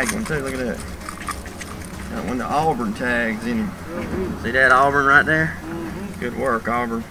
too. Look at that. Got one of the Auburn tags in him. See that Auburn right there? Good work, Auburn.